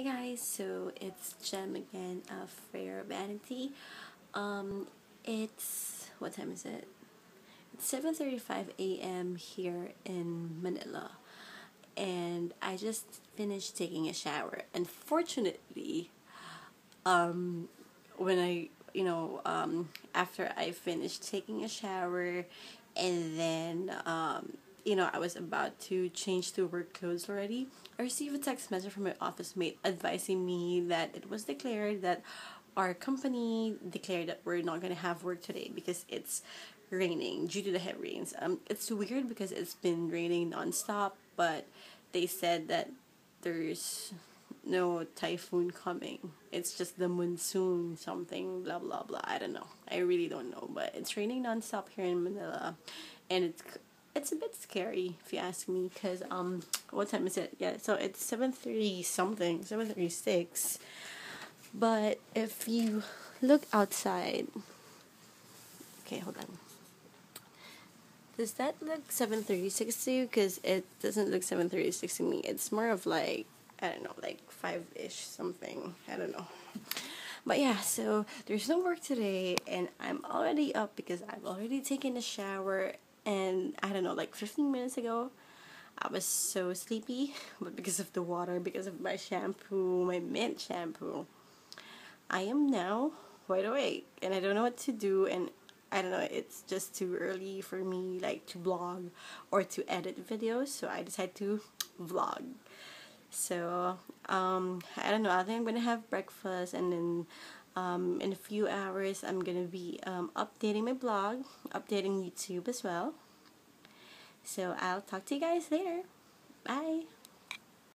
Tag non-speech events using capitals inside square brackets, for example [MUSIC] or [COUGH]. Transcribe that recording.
Hey guys, so it's Gem again of Rare Vanity. Um, it's what time is it? It's 7:35 a.m. here in Manila, and I just finished taking a shower. Unfortunately, um, when I you know um after I finished taking a shower, and then um you know, I was about to change to work clothes already, I received a text message from my office mate advising me that it was declared that our company declared that we're not going to have work today because it's raining due to the heavy rains. Um, it's weird because it's been raining nonstop, but they said that there's no typhoon coming. It's just the monsoon something blah blah blah. I don't know. I really don't know, but it's raining nonstop here in Manila and it's it's a bit scary if you ask me because um what time is it? Yeah so it's 7.30 something 7.36 but if you look outside okay hold on. Does that look 7.36 to you? Because it doesn't look 7.36 to me. It's more of like i don't know like 5ish something. I don't know. But yeah, so there's no work today, and I'm already up because I've already taken a shower and I don't know, like 15 minutes ago, I was so sleepy, [LAUGHS] but because of the water, because of my shampoo, my mint shampoo, I am now wide awake and I don't know what to do and I don't know, it's just too early for me like to blog or to edit videos, so I decided to vlog. So, um, I don't know, I think I'm gonna have breakfast and then um, in a few hours I'm gonna be um, updating my blog, updating YouTube as well. So I'll talk to you guys later. Bye.